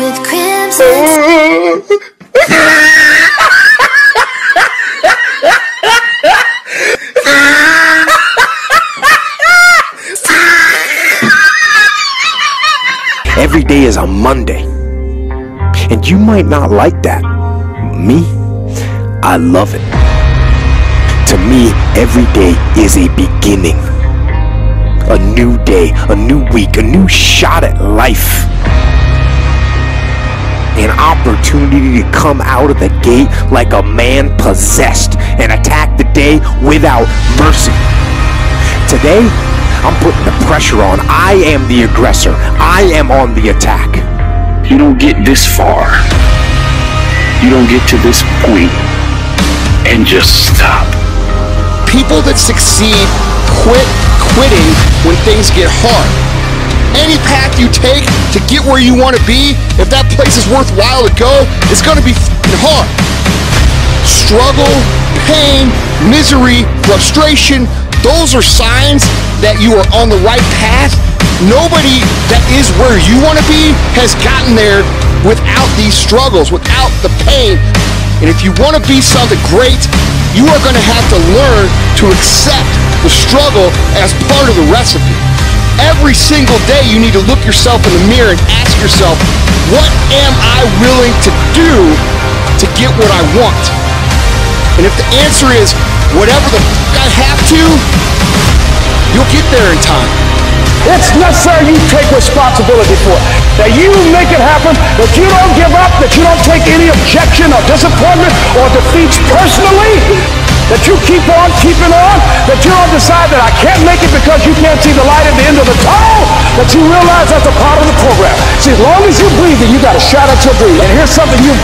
with crimson. Every day is a Monday. And you might not like that. Me, I love it. To me, every day is a beginning. A new day, a new week, a new shot at life. Opportunity to come out of the gate like a man possessed and attack the day without mercy. Today, I'm putting the pressure on. I am the aggressor. I am on the attack. You don't get this far. You don't get to this point and just stop. People that succeed quit quitting when things get hard. Any path you take to get where you want to be, if that place is worthwhile to go, it's going to be hard. Struggle, pain, misery, frustration, those are signs that you are on the right path. Nobody that is where you want to be has gotten there without these struggles, without the pain. And if you want to be something great, you are going to have to learn to accept the struggle as part of the recipe. Every single day you need to look yourself in the mirror and ask yourself, what am I willing to do to get what I want? And if the answer is, whatever the f- I have to, you'll get there in time. It's necessary you take responsibility for it. That you make it happen, that you don't give up, that you don't take any objection or disappointment or defeats personally, that you keep on keeping on, that you don't decide that I can't make it because you can't see the light at the end of the tunnel, that you realize that's a part of the program. See, as long as you're breathing, you got a shot at your dream. And here's something you